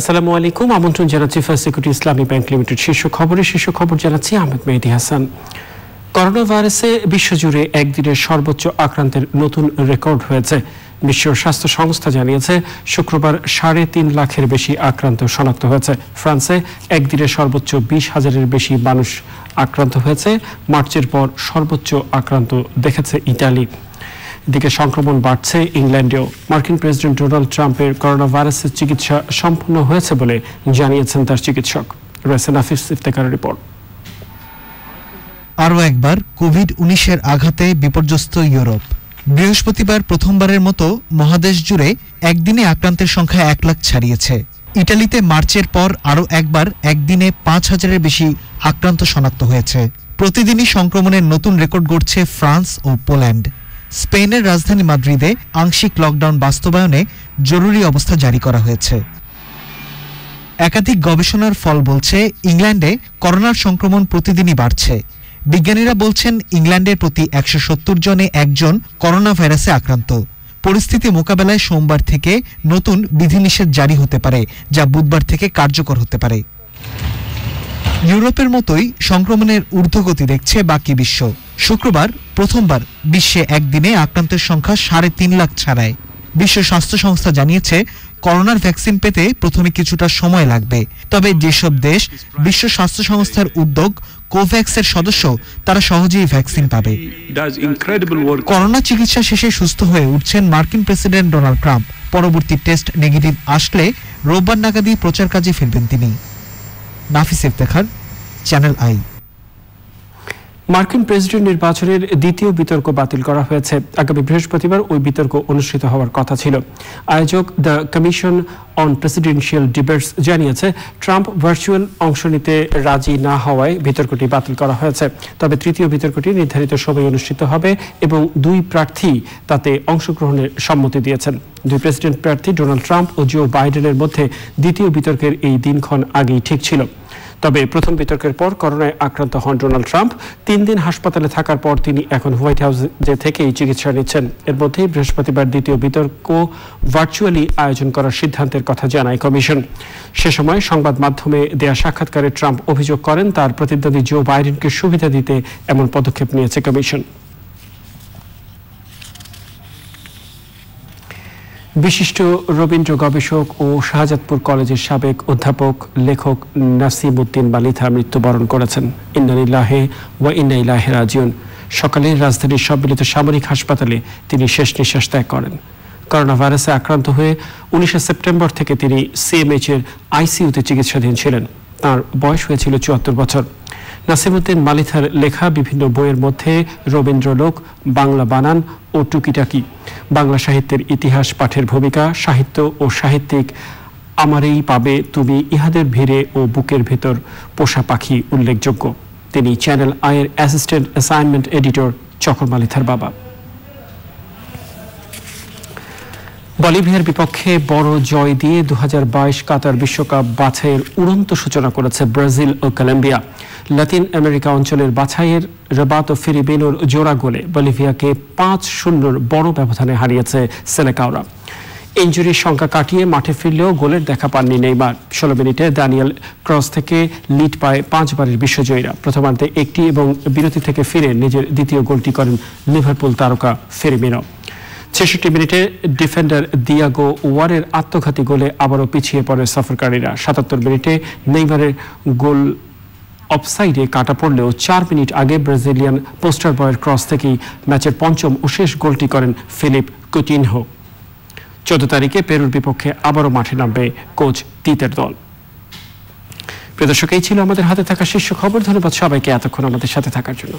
আসসালামু আলাইকুম, আমন্ত্রণ জানাচ্ছি first security Islami bank limited শীর্ষ খবরে। শীর্ষ খবর জানাচ্ছি আহমেদ মেহেদি হাসান। করোনা ভাইরাসে বিশ্বজুড়ে একদিনের সর্বোচ্চ আক্রান্তের নতুন রেকর্ড হয়েছে। বিশ্ব স্বাস্থ্য সংস্থা জানিয়েছে, শুক্রবার সাড়ে তিন লাখের বেশি আক্রান্ত শনাক্ত হয়েছে। ফ্রান্সে একদিনে সর্বোচ্চ বিশ হাজারের বেশি মানুষ আক্রান্ত হয়েছে। মার্চের পর সর্বোচ্চ আক্রান্ত দেখেছে ইটালি এদিকে সংক্রমণ বাড়ছে ইংল্যান্ডেও। মার্কিন প্রেসিডেন্ট ডোনাল্ড ট্রাম্পের করোনা ভাইরাসের চিকিৎসা সম্পূর্ণ হয়েছে বলে জানিয়েছেন তার চিকিৎসক। রয়েছে নাফিস ইফতেকার রিপোর্ট। আরও একবার কোভিড উনিশের আঘাতে বিপর্যস্ত ইউরোপ। বৃহস্পতিবার প্রথমবারের মতো মহাদেশ জুড়ে একদিনে আক্রান্তের সংখ্যা এক লাখ ছাড়িয়েছে। ইটালিতে মার্চের পর আরও একবার একদিনে পাঁচ হাজারের বেশি আক্রান্ত শনাক্ত হয়েছে। প্রতিদিনই সংক্রমণের নতুন রেকর্ড গড়ছে ফ্রান্স ও পোল্যান্ড। স্পেনের রাজধানী মাদ্রিদে আংশিক লকডাউন বাস্তবায়নে জরুরি অবস্থা জারি করা হয়েছে। একাধিক গবেষণার ফল বলছে, ইংল্যান্ডে করোনার সংক্রমণ প্রতিদিনই বাড়ছে। বিজ্ঞানীরা বলছেন, ইংল্যান্ডের প্রতি একশো সত্তর জনে একজন করোনা ভাইরাসে আক্রান্ত। পরিস্থিতি মোকাবেলায় সোমবার থেকে নতুন বিধিনিষেধ জারি হতে পারে, যা বুধবার থেকে কার্যকর হতে পারে। ইউরোপের মতোই সংক্রমণের ঊর্ধ্বগতি দেখছে বাকি বিশ্ব। শুক্রবার প্রথমবার বিশ্বে একদিনে আক্রান্তের সংখ্যা সাড়ে তিন লাখ ছাড়ায়। বিশ্ব স্বাস্থ্য সংস্থা জানিয়েছে করোনার ভ্যাকসিন পেতে প্রথমে কিছুটা সময় লাগবে। তবে যেসব দেশ বিশ্ব স্বাস্থ্য সংস্থার উদ্যোগ কোভ্যাক্সের সদস্য তারা সহজেই ভ্যাকসিন পাবে. করোনা চিকিৎসা শেষে সুস্থ হয়ে উঠছেন মার্কিন প্রেসিডেন্ট ডোনাল্ড ট্রাম্প। পরবর্তী টেস্ট নেগেটিভ আসলে রোববার নাগাদই প্রচার কাজে ফিরবেন তিনি। Nafis Iftekhar channel I. মার্কিন প্রেসিডেন্ট নির্বাচনের দ্বিতীয় বিতর্ক বাতিল করা হয়েছে। আগামী বৃহস্পতিবার ওই বিতর্ক অনুষ্ঠিত হওয়ার কথা ছিল। আয়োজক the commission on presidential debates জানিয়েছে, ট্রাম্প ভার্চুয়াল অংশ নিতে রাজি না হওয়ায় বিতর্কটি বাতিল করা হয়েছে। তবে তৃতীয় বিতর্কটি নির্ধারিত সময় অনুষ্ঠিত হবে এবং দুই প্রার্থী তাতে অংশগ্রহণের সম্মতি দিয়েছেন। দুই প্রেসিডেন্ট প্রার্থী ডোনাল্ড ট্রাম্প ও জো বাইডেনের মধ্যে দ্বিতীয় বিতর্কের এই দিনক্ষণ আগেই ঠিক ছিল। তবে প্রথম বিতর্কের পর করোনায় আক্রান্ত হন ডোনাল্ড ট্রাম্প। তিন দিন হাসপাতালে থাকার পর তিনি এখন হোয়াইট হাউসে থেকেই চিকিৎসা নিচ্ছেন। এর মধ্যেই বৃহস্পতিবার দ্বিতীয় বিতর্ক ভার্চুয়ালি আয়োজন করার সিদ্ধান্তের কথা জানায় কমিশন। সে সময় সংবাদ মাধ্যমে দেয়া সাক্ষাৎকারে ট্রাম্প অভিযোগ করেন, তার প্রতিদ্বন্দ্বী জো বাইডেনকে সুবিধা দিতে এমন পদক্ষেপ নিয়েছে কমিশন। বিশিষ্ট রবীন্দ্র গবেষক ও শাহজাদপুর কলেজের সাবেক অধ্যাপক লেখক নাসিম উদ্দিন বালিথা মৃত্যুবরণ করেছেন। ইন্নানিল্লাহে ওয়া ইন্না ইলাহে রাজিউন। সকালে রাজধানীর সম্মিলিত সামরিক হাসপাতালে তিনি শেষ নিঃশ্বাস ত্যাগ করেন। করোনা ভাইরাসে আক্রান্ত হয়ে উনিশে সেপ্টেম্বর থেকে তিনি সিএমএইচ এর আইসিইউতে চিকিৎসাধীন ছিলেন। তার বয়স হয়েছিল চুয়াত্তর বছর। নাসিমুদ্দিন মালিথার লেখা বিভিন্ন বইয়ের মধ্যে রবীন্দ্রলোক, বাংলা বানান ও টুকিটাকি। বাংলা সাহিত্যের ইতিহাস পাঠের ভূমিকা, সাহিত্য ও সাহিত্যিক, আমারেই পাবে তুমি ইহাদের ভিড়ে ও বুকের ভেতর, পোষা পাখি উল্লেখযোগ্য। তিনি চ্যানেল আয়ের অ্যাসিস্ট্যান্ট অ্যাসাইনমেন্ট এডিটর চকর মালিথার বাবা। বলিভিয়ার বিপক্ষে বড় জয় দিয়ে দু হাজার বাইশ কাতার বিশ্বকাপ বাছাইয়ের উড়ন্ত সূচনা করেছে ব্রাজিল ও কলম্বিয়া। লাতিন আমেরিকা অঞ্চলের বাছাইয়ের রবাত ও ফিরিবেনোর জোড়া গোলে বলিভিয়াকে পাঁচ শূন্যর বড় ব্যবধানে হারিয়েছে সেলেকাওরা ইঞ্জুরির সংখ্যা কাটিয়ে মাঠে ফিরলেও গোলের দেখা পাননি নেইমার। ষোলো মিনিটে দানিয়েল ক্রস থেকে লিড পায় পাঁচবারের বিশ্বজয়ীরা। প্রথমার্ধে একটি এবং বিরতি থেকে ফিরে নিজের দ্বিতীয় গোলটি করেন লিভারপুল তারকা ফেরিমিনো ছেষট্টি মিনিটে ডিফেন্ডার দিয়াগো ওয়ারের আত্মঘাতী গোলে আবারও পিছিয়ে পড়ে সফরকারীরা। সাতাত্তর মিনিটে নেইমারের গোল অফসাইডে কাটা পড়লেও চার মিনিট আগে ব্রাজিলিয়ান পোস্টার বয়ের ক্রস থেকেই ম্যাচের পঞ্চম ও শেষ গোলটি করেন ফিলিপ কুতিনহো। চোদ্দ তারিখে পেরুর বিপক্ষে আবারও মাঠে নামবে কোচ তিতের দল। প্রিয় দর্শক, এই ছিল আমাদের হাতে থাকা শীর্ষ খবর। ধন্যবাদ সবাইকে এতক্ষণ আমাদের সাথে থাকার জন্য।